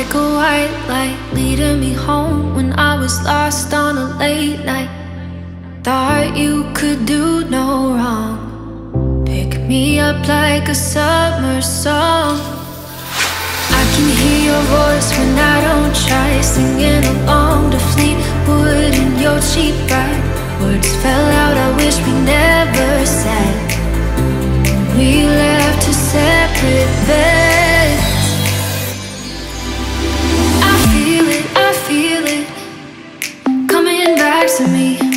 like a white light leading me home when I was lost on a late night. Thought you could do no wrong. Pick me up like a summer song. I can hear your voice when I don't try, singing along to Fleetwood and your cheap ride. Words fell out, I wish we to me.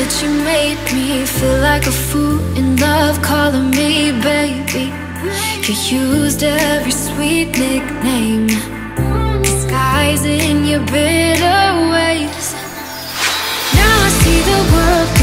That you made me feel like a fool in love, calling me baby. You used every sweet nickname, disguising your bitter ways. Now I see the world